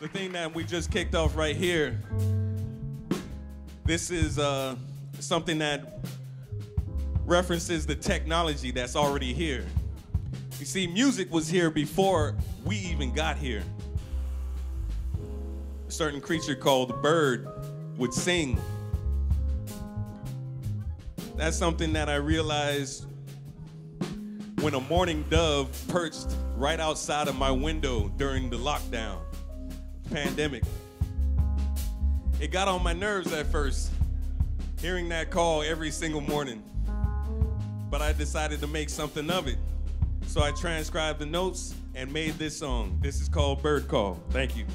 The thing that we just kicked off right here, this is uh, something that references the technology that's already here. You see, music was here before we even got here. A certain creature called the bird would sing. That's something that I realized when a mourning dove perched right outside of my window during the lockdown pandemic. It got on my nerves at first, hearing that call every single morning. But I decided to make something of it. So I transcribed the notes and made this song. This is called Bird Call. Thank you.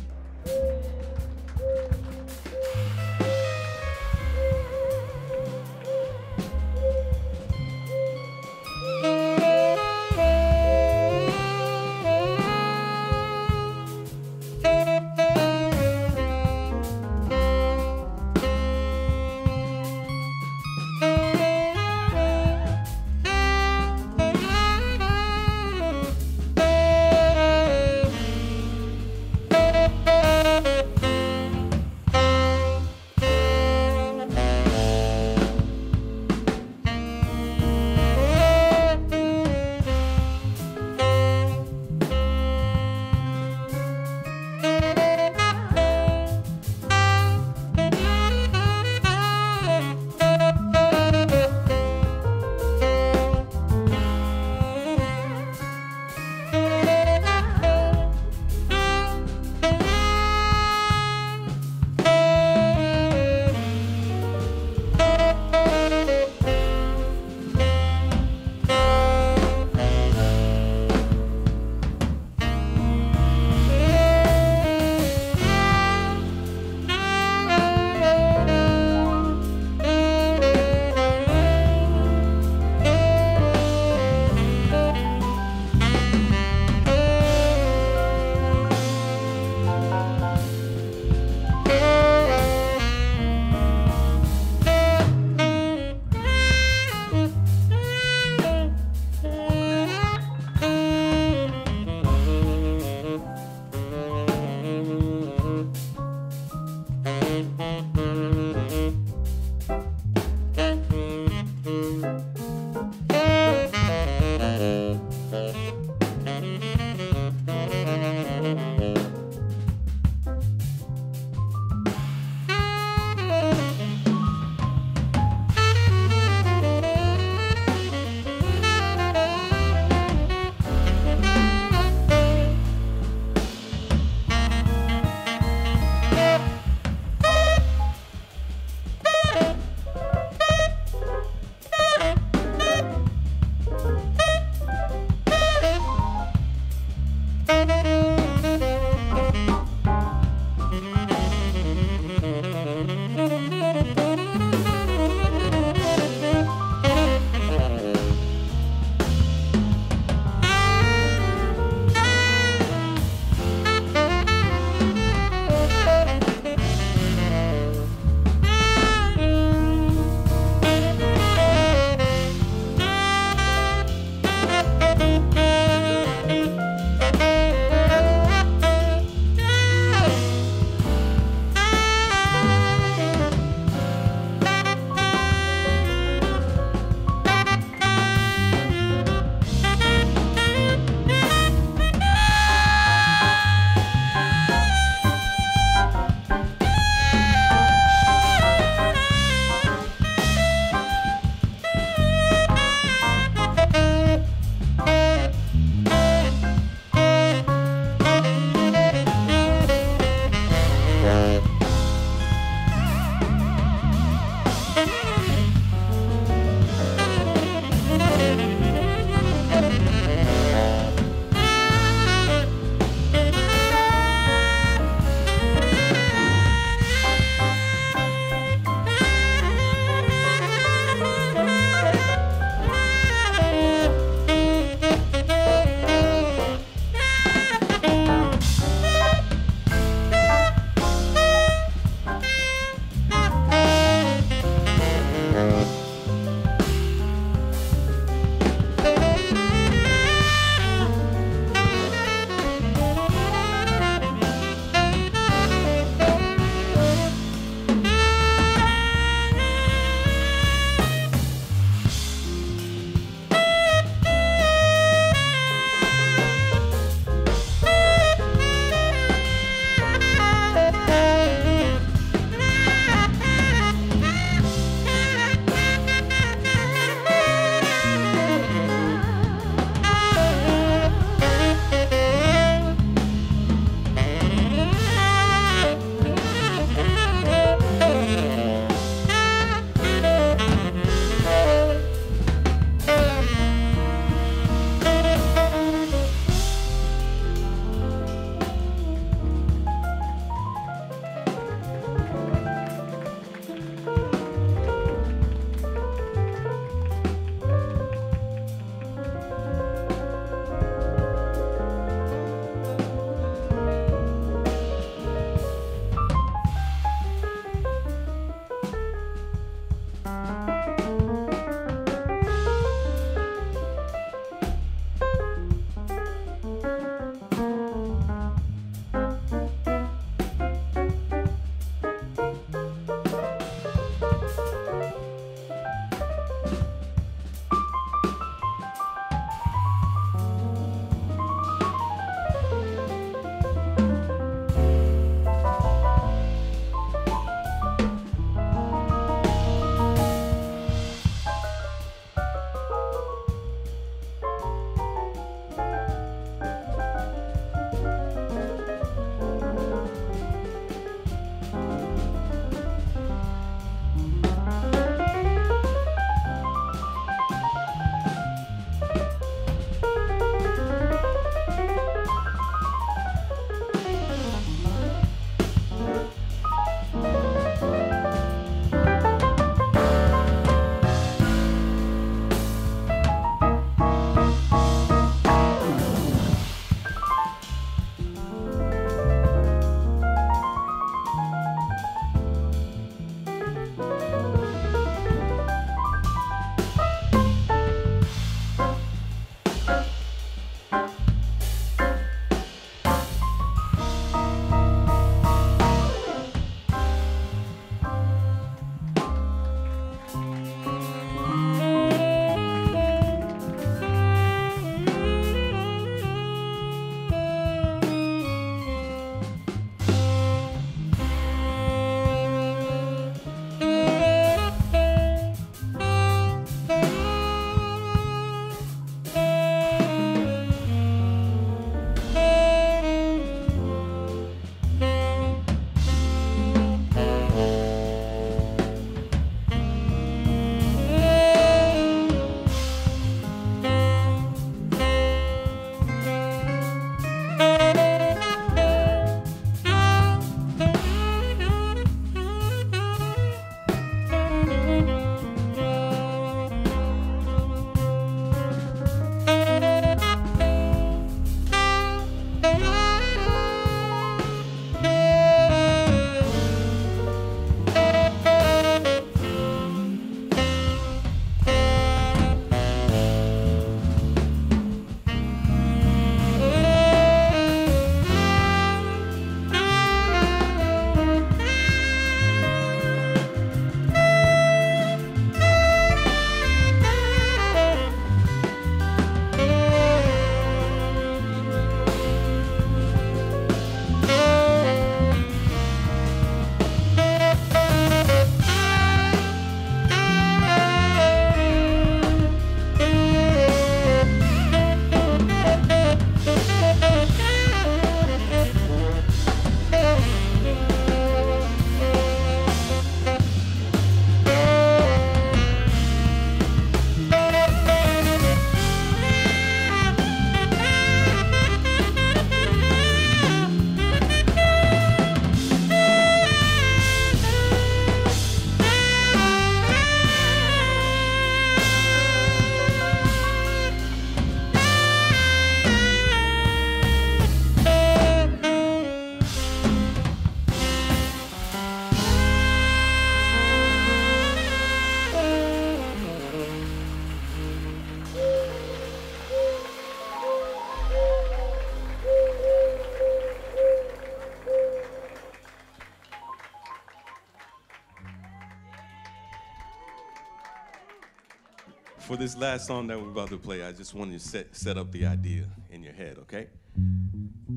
For this last song that we're about to play, I just wanted to set, set up the idea in your head, okay?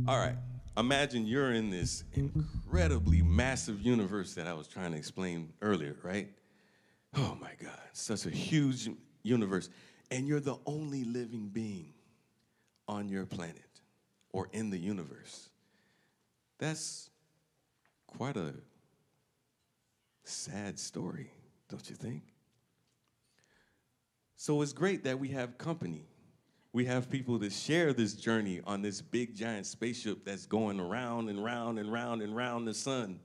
All right. Imagine you're in this incredibly massive universe that I was trying to explain earlier, right? Oh my God, such a huge universe. And you're the only living being on your planet or in the universe. That's quite a sad story, don't you think? So it's great that we have company. We have people to share this journey on this big giant spaceship that's going around and round and round and round the sun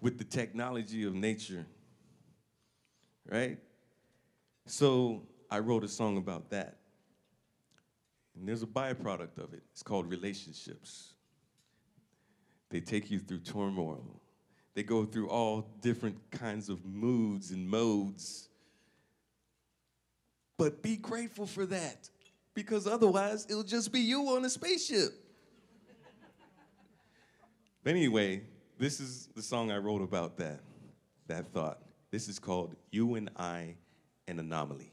with the technology of nature. Right? So I wrote a song about that. And there's a byproduct of it. It's called relationships. They take you through turmoil. They go through all different kinds of moods and modes but be grateful for that because otherwise it'll just be you on a spaceship. but anyway, this is the song I wrote about that, that thought. This is called You and I, an Anomaly.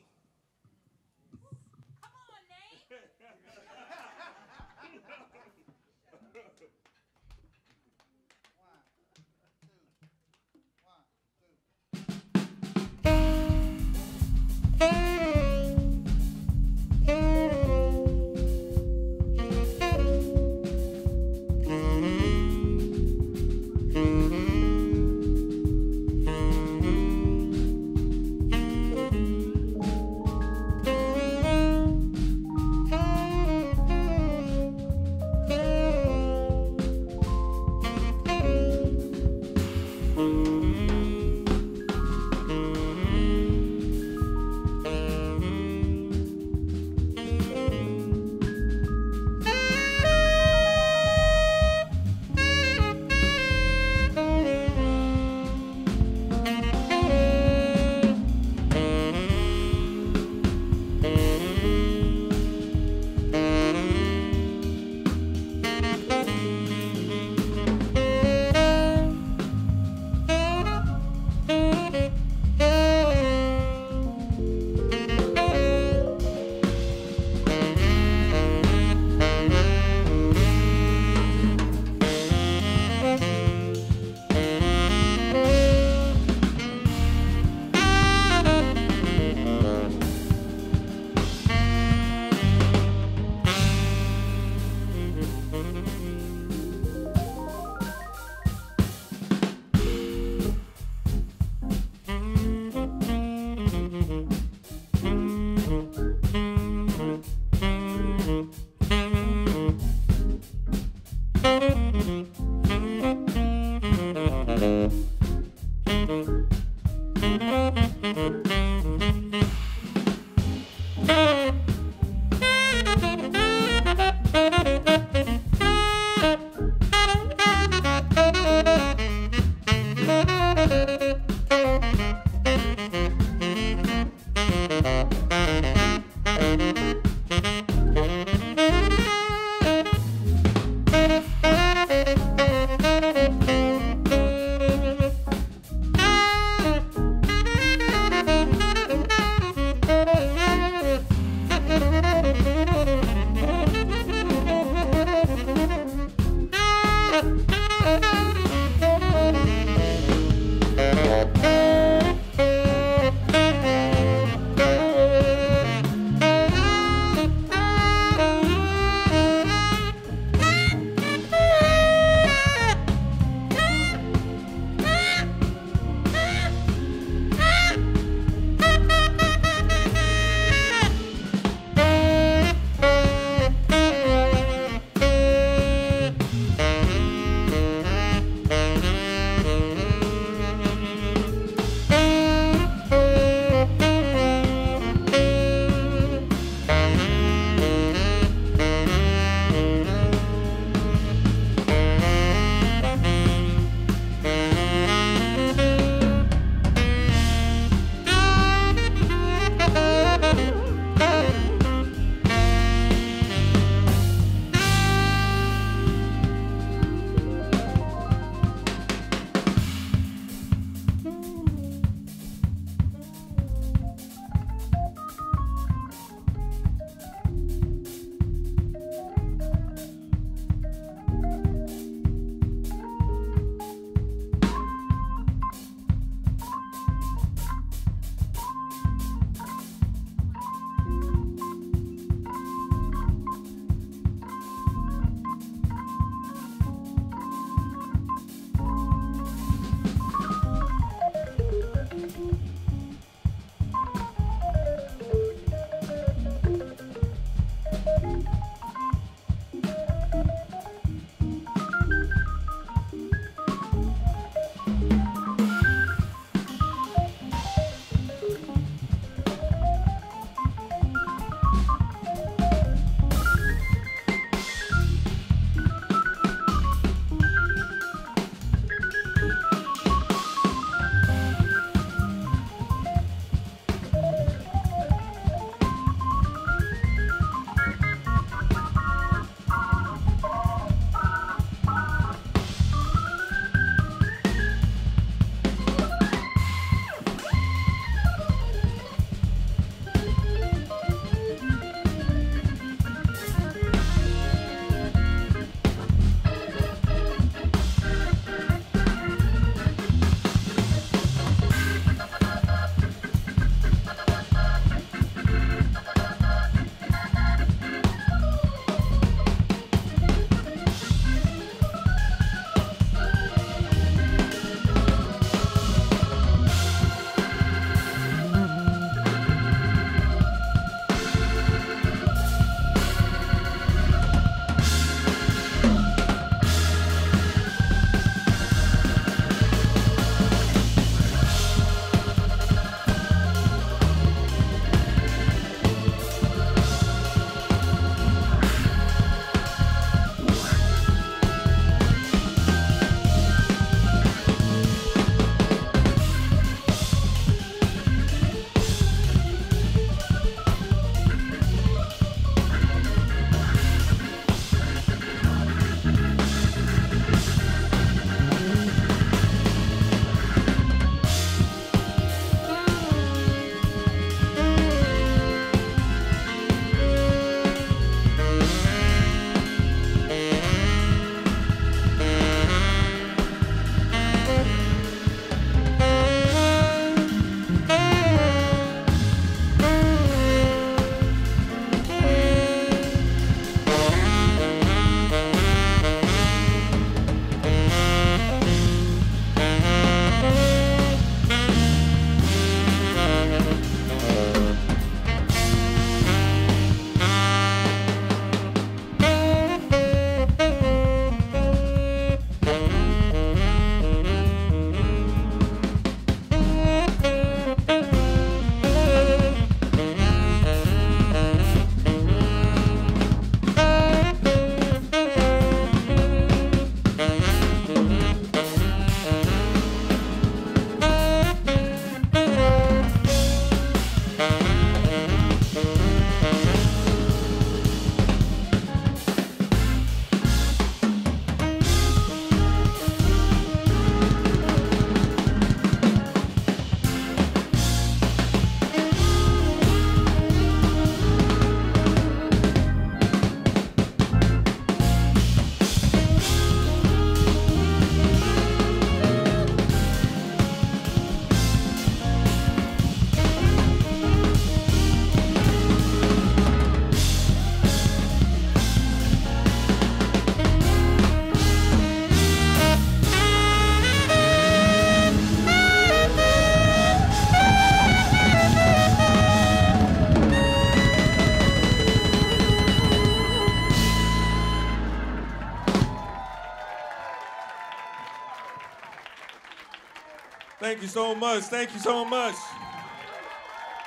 You so much. Thank you so much.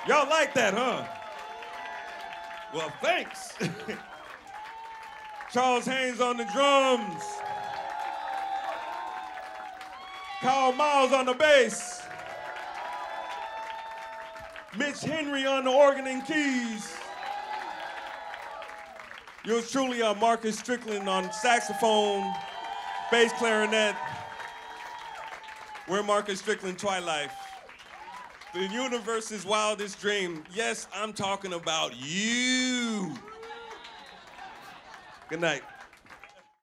Y'all like that, huh? Well, thanks. Charles Haynes on the drums. Kyle Miles on the bass. Mitch Henry on the organ and keys. Yours truly, uh, Marcus Strickland on saxophone, bass clarinet. We're Marcus Strickland Twi-Life. The universe's wildest dream. Yes, I'm talking about you. Good night.